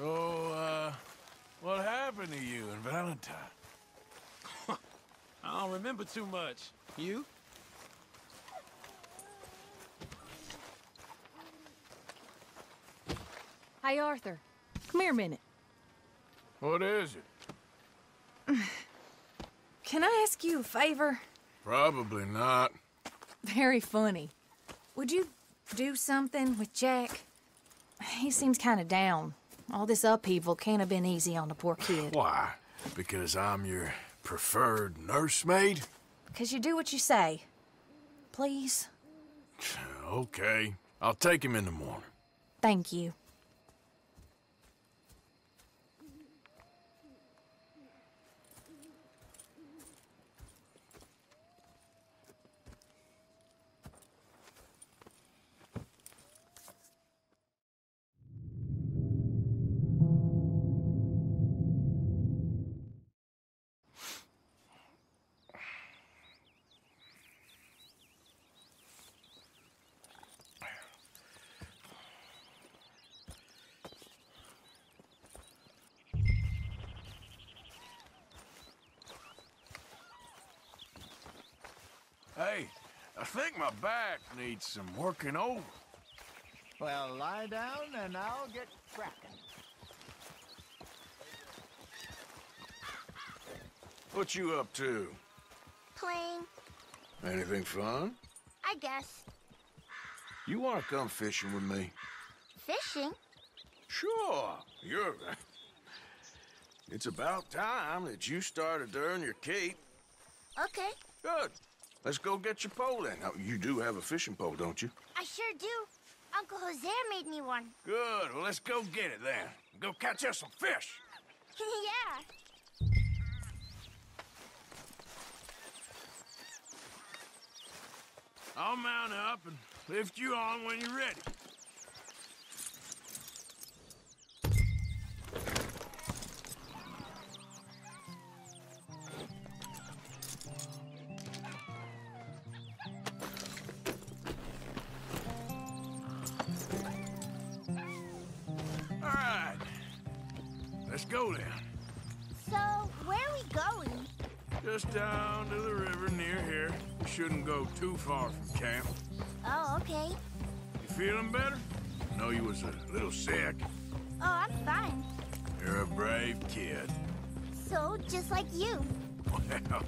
So, uh, what happened to you and Valentine? I don't remember too much. You? Hey, Arthur. Come here a minute. What is it? Can I ask you a favor? Probably not. Very funny. Would you do something with Jack? He seems kind of down. All this upheaval can't have been easy on the poor kid. Why? Because I'm your preferred nursemaid? Because you do what you say. Please? Okay. I'll take him in the morning. Thank you. Hey, I think my back needs some working over. Well, lie down and I'll get cracking. What you up to? Playing, Anything fun? I guess. You want to come fishing with me? Fishing? Sure. You're... It's about time that you started to earn your cape. Okay, Good. Let's go get your pole then. Now, you do have a fishing pole, don't you? I sure do. Uncle Hosea made me one. Good. Well, let's go get it then. Go catch us some fish. yeah. I'll mount up and lift you on when you're ready. Go then. So, where are we going? Just down to the river near here. We shouldn't go too far from camp. Oh, okay. You feeling better? I know you was a little sick. Oh, I'm fine. You're a brave kid. So, just like you. Well,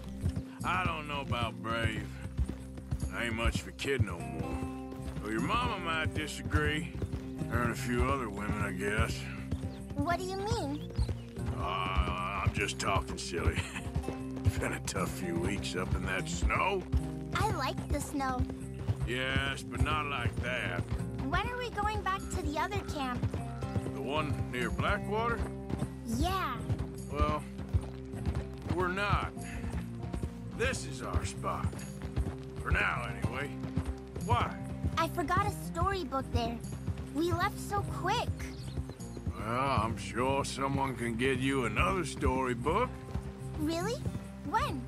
I don't know about brave. I ain't much of a kid no more. Well, your mama might disagree. Her and a few other women, I guess. What do you mean? Uh, I'm just talking silly. Been a tough few weeks up in that snow. I like the snow. Yes, but not like that. When are we going back to the other camp? The one near Blackwater? Yeah. Well, we're not. This is our spot. For now, anyway. Why? I forgot a storybook there. We left so quick. Well, I'm sure someone can get you another storybook. Really? When?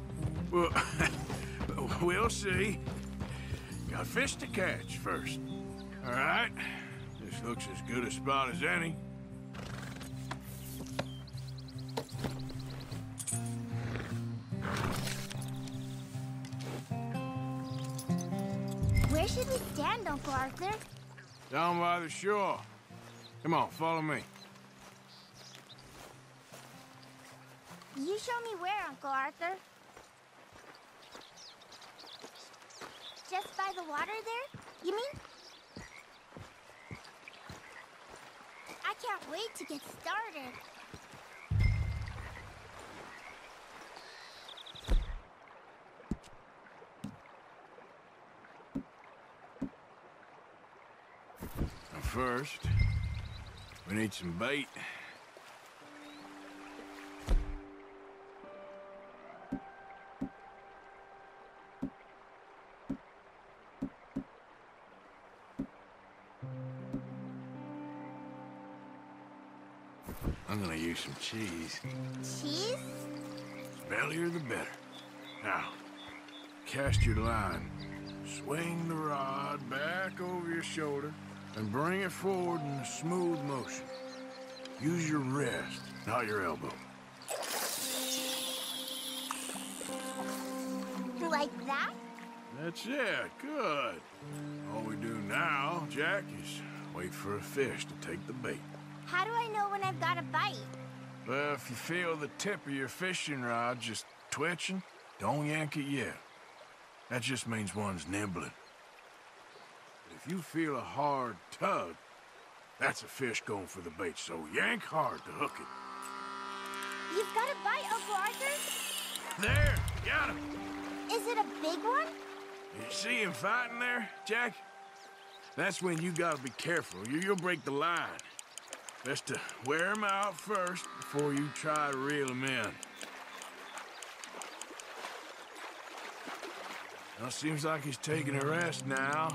Well, we'll see. Got fish to catch first. All right? This looks as good a spot as any. Where should we stand, Uncle Arthur? Down by the shore. Come on, follow me. You show me where, Uncle Arthur. Just by the water there? You mean? I can't wait to get started. First, we need some bait. I'm gonna use some cheese. Cheese? Smellier the better. Now, cast your line. Swing the rod back over your shoulder and bring it forward in a smooth motion. Use your wrist, not your elbow. Like that? That's it. Good. All we do now, Jack, is wait for a fish to take the bait. How do I know when I've got a bite? Well, if you feel the tip of your fishing rod just twitching, don't yank it yet. That just means one's nibbling. But if you feel a hard tug, that's a fish going for the bait, so yank hard to hook it. You've got a bite, Uncle Arthur? There! Got him! Is it a big one? You see him fighting there, Jack? That's when you gotta be careful. You, you'll break the line. Best to wear him out first before you try to reel him in. Well, seems like he's taking a rest now.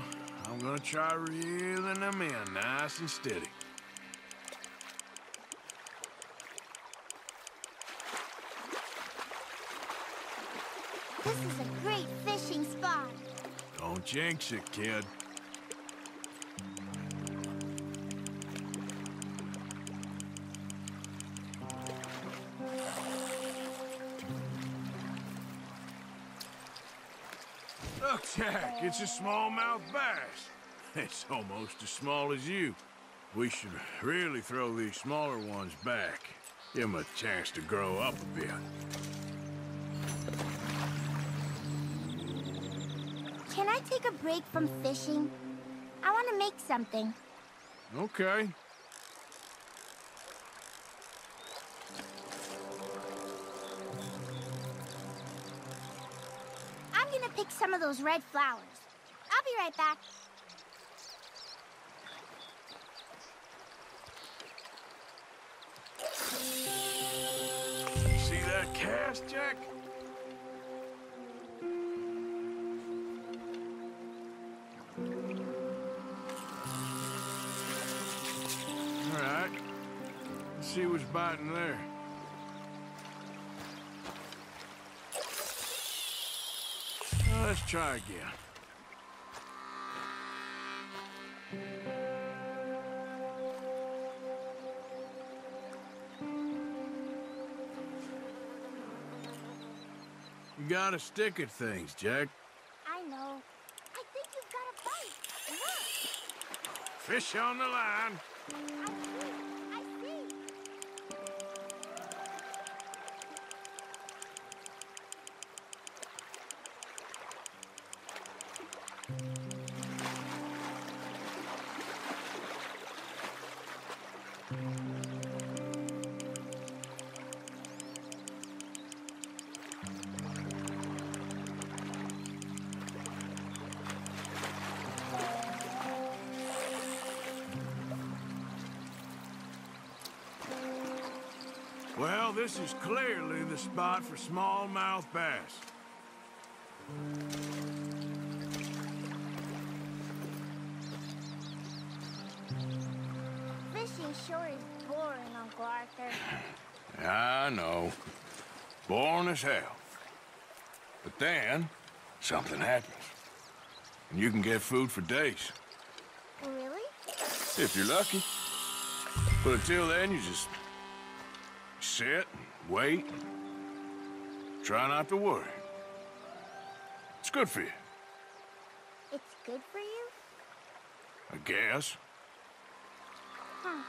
I'm gonna try reeling him in nice and steady. This is a great fishing spot. Don't jinx it, kid. Jack, it's a smallmouth bass. It's almost as small as you. We should really throw these smaller ones back. Give them a chance to grow up a bit. Can I take a break from fishing? I want to make something. Okay. Pick some of those red flowers. I'll be right back. See that cast, Jack? All right. Let's see what's biting there. Let's try again. You gotta stick at things, Jack. I know. I think you've got a bite. Look. Fish on the line. I Well, this is clearly the spot for smallmouth bass. Fishing sure is boring, Uncle Arthur. I know. Boring as hell. But then, something happens. And you can get food for days. Really? If you're lucky. But until then, you just sit wait. Try not to worry. It's good for you, It's good for you? I guess. Huh.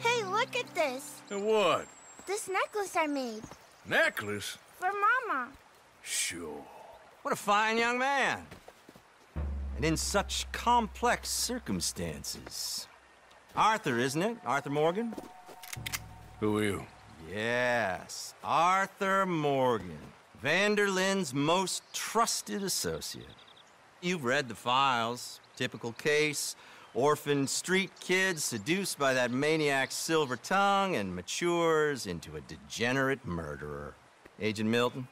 Hey, look at this. And what? This necklace I made. Necklace? For Mama. Sure. What a fine young man. And in such complex circumstances. Arthur, isn't it? Arthur Morgan? Who are you? Yes, Arthur Morgan. Van der Linde's most trusted associate. You've read the files. Typical case. Orphan street kid seduced by that maniac's silver tongue and matures into a degenerate murderer. Agent Milton?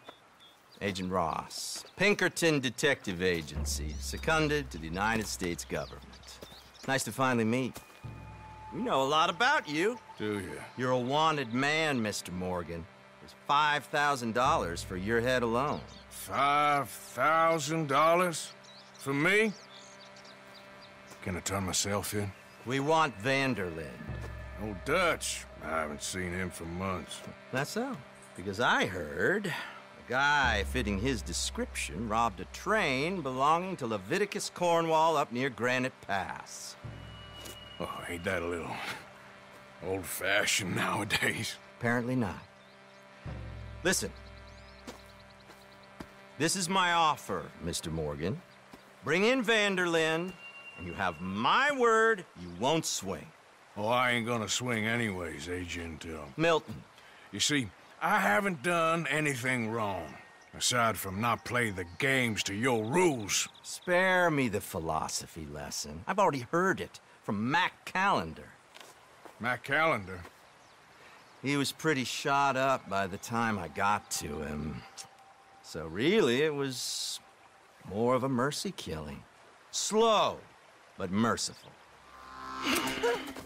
Agent Ross. Pinkerton Detective Agency, seconded to the United States government. Nice to finally meet. We know a lot about you. Do you? You're a wanted man, Mr. Morgan. There's $5,000 for your head alone. Five thousand dollars? For me? Can I turn myself in? We want Van der Linde. Old Dutch. I haven't seen him for months. That's so. Because I heard guy fitting his description robbed a train belonging to Leviticus Cornwall up near Granite Pass. Oh, ain't that a little old-fashioned nowadays? Apparently not. Listen. This is my offer, Mr. Morgan. Bring in Van der Linde, and you have my word you won't swing. Oh, I ain't gonna swing anyways, Agent, uh... Milton, You see, I haven't done anything wrong. Aside from not playing the games to your rules. spare me the philosophy lesson. I've already heard it from Mac Callender. Mac Callender. He was pretty shot up by the time I got to him. So really, it was more of a mercy killing. Slow, but merciful.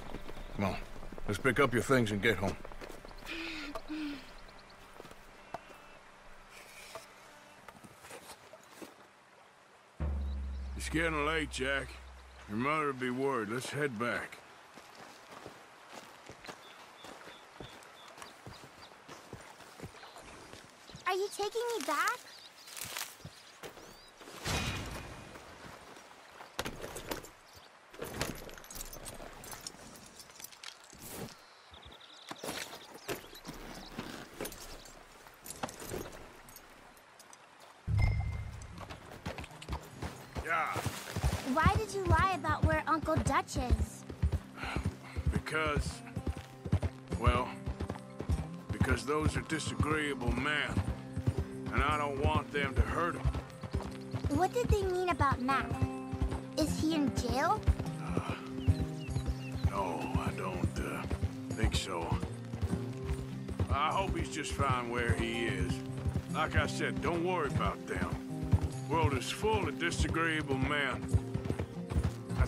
Come on, let's pick up your things and get home. It's getting late, Jack. Your mother'll be worried. Let's head back. Are you taking me back? Is? because... Well, because those are disagreeable men. And I don't want them to hurt him. What did they mean about Matt? Is he in jail? No, I don't uh, think so. I hope he's just fine where he is. Like I said, don't worry about them. World is full of disagreeable men.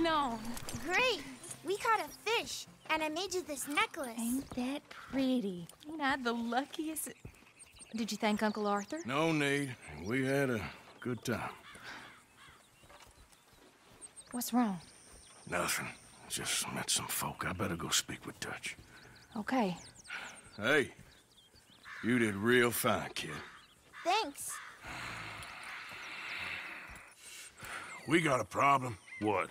Boys getting on? Great! We caught a fish, and I made you this necklace. Ain't that pretty? Ain't I the luckiest? Did you thank Uncle Arthur? No need. We had a good time. What's wrong? Nothing. Just met some folk. I better go speak with Dutch. Okay. Hey, you did real fine, kid. Thanks. We got a problem. What?